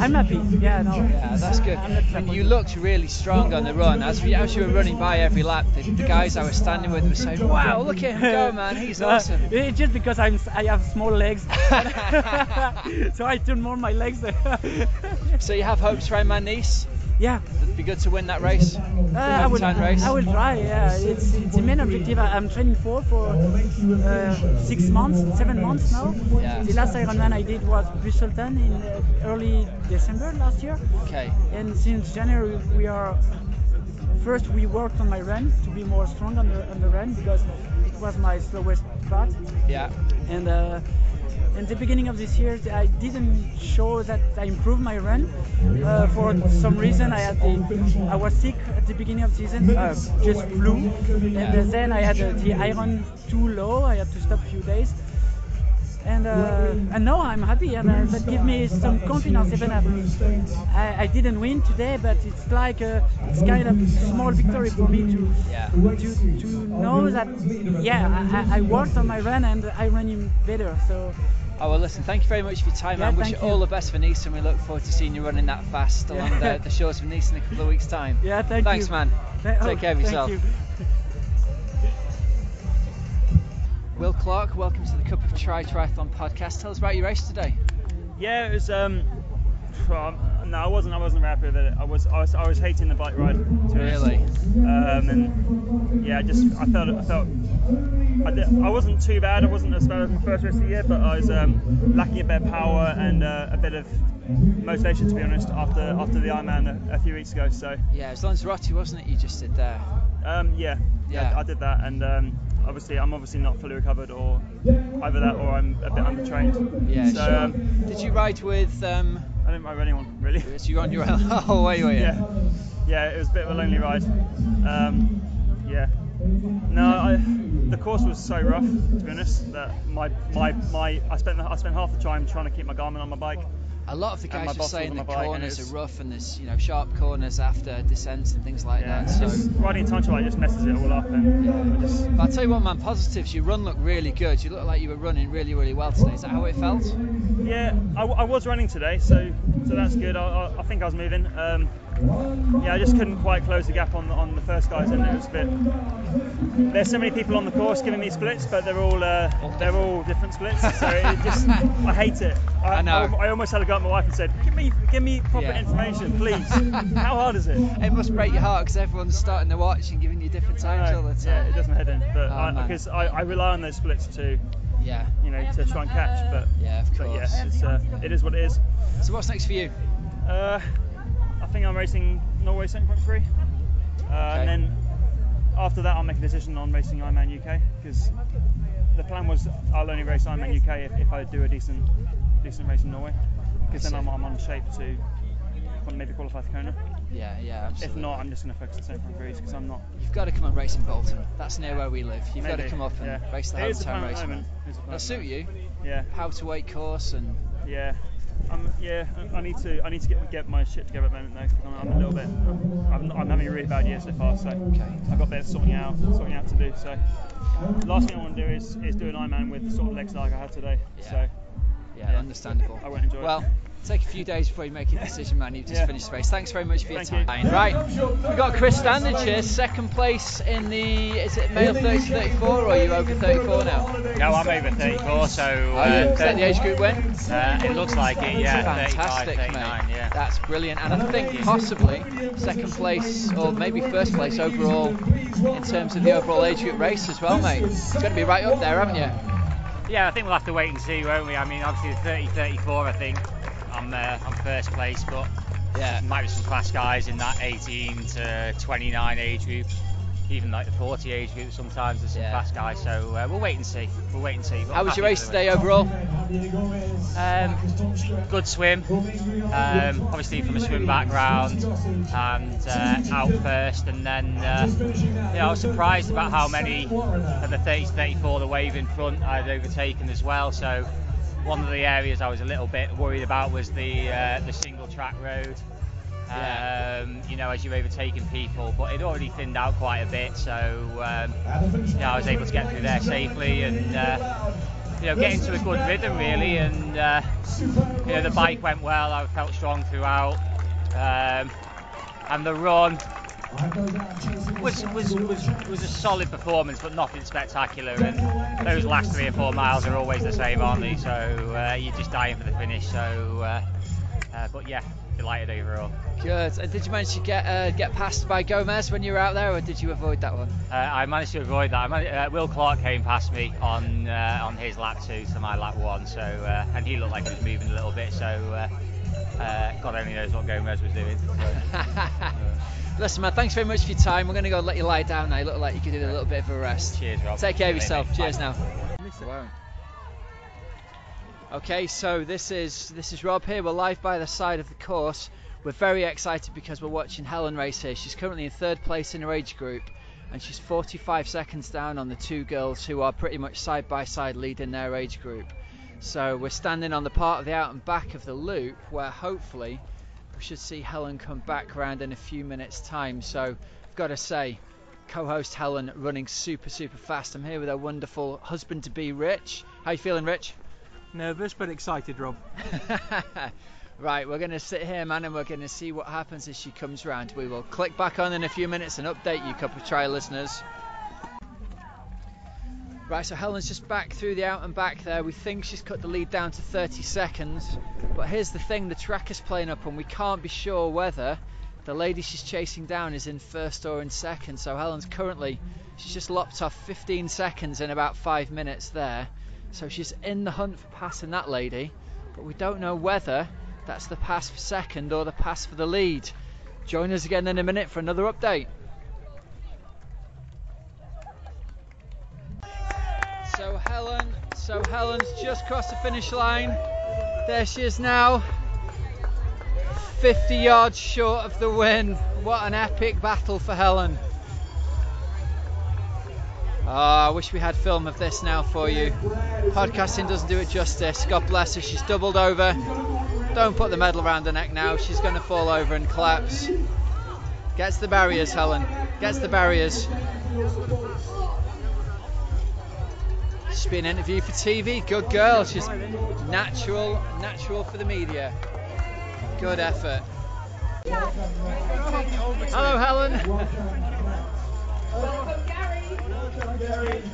I'm happy. Yeah, no. Yeah, that's good. And you looked really strong on the run. As, we, as you were running by every lap, the, the guys I was standing with were saying, "Wow, look at him go, man! He's awesome." It's just because I'm I have small legs, so I turn more my legs. So you have hopes for Ironman Nice? Yeah. It'd be good to win that race. Uh, I will. Race. I will try. Yeah, it's, it's the main objective. I'm training for for uh, six months, seven months now. Yeah. The last Ironman I did was Busselton in uh, early December last year. Okay. And since January we are. First we worked on my run to be more strong on the on the run because it was my slowest part. Yeah. And uh, in the beginning of this year, I didn't show that I improved my run. Uh, for some reason, I had the, I was sick at the beginning of the season, uh, just flu, and uh, then I had uh, the iron too low. I had to stop a few days. And, uh, and now I'm happy, and uh, that gives me some confidence. Even if I, I didn't win today, but it's like a, it's kind of small victory for me to Yeah. to, to know that yeah I, I I worked on my run and I ran him better. So Oh well, listen. Thank you very much for your time, Yeah, man. Wish you thank you. all the best for Nice, and we look forward to seeing you running that fast along the, the shores of Nice in a couple of weeks' time. yeah, thank you. Thanks, you. man. Th- Take oh, care of thank yourself. you. Will Clarke, welcome to the Cup of Tri Triathlon podcast. Tell us about your race today. Yeah, it was. Um, um, no, I wasn't. I wasn't happy with it. I was. I was. I was hating the bike ride. Really? Um, and yeah, I just. I felt. I felt. I, did, I wasn't too bad. I wasn't as bad as my first race of the year, but I was um, lacking a bit of power and uh, a bit of motivation, to be honest, after after the Ironman a, a few weeks ago. So Yeah, it was Lanzarote, wasn't it? You just did there. um, yeah, Yeah. I, I did that, and um, obviously I'm obviously not fully recovered, or either that, or I'm a bit undertrained. Yeah, so, sure. Um, Did you ride with? Um, I didn't ride with anyone really. so you're on your own. Oh, wait, wait. yeah, yeah, it was a bit of a lonely ride. Um, yeah, no, I, the course was so rough to be honest that my my my I spent I spent half the time trying to keep my Garmin on my bike. A lot of the guys are saying the my bike and corners are rough and there's you know sharp corners after descents and things like Yeah, that. So. just riding a time trial just messes it all up, and I just But I'll tell you what, man. Positives. Your run looked really good. You looked like you were running really, really well today. Is that how it felt? Yeah, I, w- I was running today, so so that's good. I, I, I think I was moving. Um, yeah, I just couldn't quite close the gap on the, on the first guys, and it was a bit. There's so many people on the course giving me splits, but they're all uh, they're all different splits. So it just I hate it. I, I know. I, almost had to go up to my wife and said, "Give me give me proper Yeah. information, please." How hard is it? It must break your heart because everyone's starting to watch and giving you different times all the time. Yeah, it does my head in, but Oh, man. because I, I rely on those splits to, Yeah. you know, to try and catch. But Yeah, of but course. yeah, it's, uh, it is what it is. So what's next for you? Uh, I think I'm racing Norway 7.3, uh, and then after that I'll make a decision on racing Ironman UK because the plan was I'll only race Ironman UK if, if I do a decent decent race in Norway because then I'm, I'm on shape to maybe qualify for Kona. Yeah, yeah, absolutely. If not, I'm just going to focus on 7.3s because I'm not. You've got to come and race in Bolton. That's near where we live. You've got to come up and yeah. race the It is the hometown race. That'll suit you. Yeah. How to weight course and Yeah, um, yeah. I I need to. I need to get get my shit together at the moment though. I'm, I'm a little bit. I'm, I'm having a really bad year so far. So I've got a bit of sorting out, sorting out to do. So last thing I want to do is is do an Ironman with the sort of legs like I had today. So yeah, understandable. I won't enjoy well, it. Take a few days before you make your decision, man. You've just Yeah. finished the race. Thanks very much for your Thank time. you. Right, we've got Chris Standage here, second place in the. Is it male 30 to 34 or are you over 34 now? No, I'm over 34, so. Are uh, you? Is that the age group win? Uh, it looks like it, yeah. Fantastic, 39, mate. yeah. That's brilliant, and I think possibly second place or maybe first place overall in terms of the overall age group race as well, mate. It's got to be right up there, haven't you? Yeah, I think we'll have to wait and see, won't we? I mean, obviously the 30, 34, I think I'm uh, I'm first place, but yeah, might be some class guys in that 18 to 29 age group, even like the 40 age group. Sometimes there's some class guys, so uh, we'll wait and see. We'll wait and see. But How I'm was your race today overall? Um, good swim. Um, obviously from a swim background and uh, out first, and then uh, know I was surprised about how many of the 30 to 34 the wave in front I'd overtaken as well. So one of the areas I was a little bit worried about was the uh, the single track road. Um, you know, as you're overtaking people, but it already thinned out quite a bit, so um, yeah, I was able to get through there safely and uh, you know get into a good rhythm really, and uh, you know the bike went well. I felt strong throughout, um, and the run was, was was was a solid performance, but nothing spectacular. And those last three or four miles are always the same, aren't they? So uh, you're just dying for the finish. So, uh, uh, but yeah, delighted overall. Good. And did you manage to get uh, get passed by Gomez when you were out there, or did you avoid that one? Uh, I managed to avoid that. I man- uh, Will Clarke came past me on uh, on his lap two to my lap one, so uh, and he looked like he was moving a little bit. So uh, uh, God only knows what Gomez was doing. So. Listen, man, thanks very much for your time. We're going to go let you lie down now. You look like you could do a little bit of a rest. Cheers, Rob. Take care of See you later, yourself. Cheers now. Wow. Okay, so this is this is Rob here. We're live by the side of the course. We're very excited because we're watching Helen race here. She's currently in third place in her age group, and she's 45 seconds down on the two girls who are pretty much side by side leading their age group. So we're standing on the part of the out and back of the loop where hopefully we should see Helen come back around in a few minutes' time. So I've got to say, co-host Helen running super super fast. I'm here with her wonderful husband to be, Rich. How you feeling, Rich? Nervous but excited, Rob. Right, we're going to sit here, man, and we're going to see what happens as she comes round. We will click back on in a few minutes and update you, Cup of Tri listeners. Right, so Helen's just back through the out and back there. We think she's cut the lead down to 30 seconds. But here's the thing the track is playing up, and we can't be sure whether the lady she's chasing down is in first or in second. So Helen's currently, she's just lopped off 15 seconds in about five minutes there. So she's in the hunt for passing that lady, but we don't know whether that's the pass for second or the pass for the lead. Join us again in a minute for another update. Helen, so Helen's just crossed the finish line. There she is now. 50 yards short of the win. What an epic battle for Helen. Oh, I wish we had film of this now for you. Podcasting doesn't do it justice. God bless her. She's doubled over. Don't put the medal around her neck now. She's going to fall over and collapse. Gets the barriers, Helen. Gets the barriers. She's been interviewed for TV. Good girl. She's natural, natural for the media. Good effort. Hello, Helen.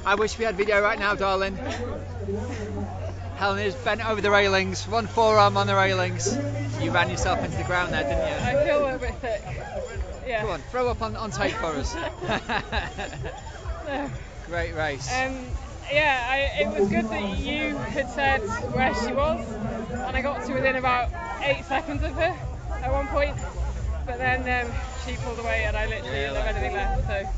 I wish we had video right now, darling. Helen is bent over the railings, one forearm on the railings. You ran yourself into the ground there, didn't you? I feel a bit thick. Yeah. Come on, throw up on, on tape for us. No. Great race. Um, yeah, I, it was good that you had said where she was, and I got to within about eight seconds of her at one point. But then um, she pulled away, and I literally didn't have anything left. So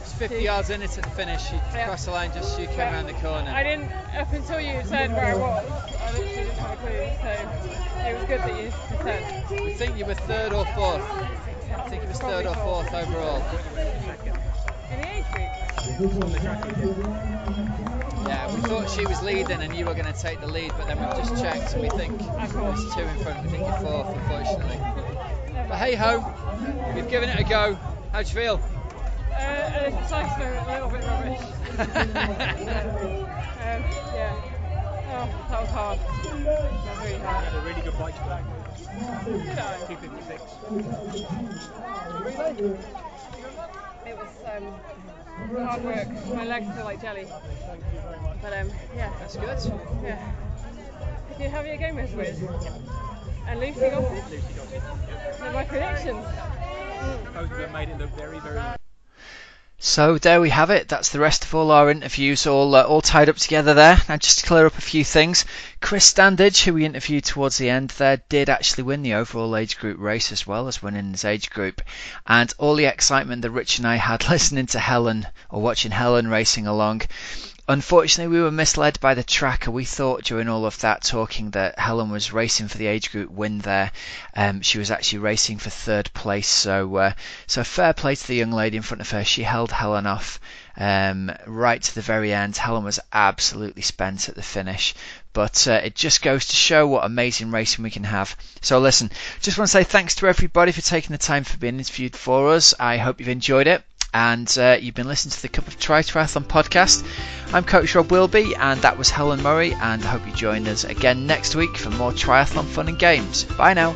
It's 50 yards in it at the finish. She Yeah. crossed the line just as you came around the corner. I didn't up until you said where I was. I literally didn't have a clue. So it was good that you said. We think you were third or fourth. I think you were third or fourth overall. In the age group. Yeah, we thought she was leading and you were going to take the lead, but then we've just checked and we think there's two in front. We think you're fourth, unfortunately. But hey ho, we've given it a go. How'd you feel? Uh, a slice a little bit rubbish. um, yeah. Oh, that was hard. That was really hard. Had a really good bike today. Did I? 256. It was um, hard work. My legs feel like jelly. But um, yeah. That's good. Yeah. Did you have your game with? And Lucy it? Lucy got it. And my predictions. Both of them made it look very, very So there we have it. That's the rest of all our interviews, all uh, all tied up together there. Now, just to clear up a few things, Chris Standage, who we interviewed towards the end there, did actually win the overall age group race as well as winning his age group. And all the excitement that Rich and I had listening to Helen or watching Helen racing along. Unfortunately, we were misled by the tracker. We thought during all of that talking that Helen was racing for the age group win there. Um, she was actually racing for third place. So, uh, so fair play to the young lady in front of her. She held Helen off um, right to the very end. Helen was absolutely spent at the finish. But uh, it just goes to show what amazing racing we can have. So listen, just want to say thanks to everybody for taking the time for being interviewed for us. I hope you've enjoyed it and uh, you've been listening to the Cup of Tri Triathlon podcast. I'm Coach Rob Wilby, and that was Helen Murray, and I hope you join us again next week for more triathlon fun and games. Bye now.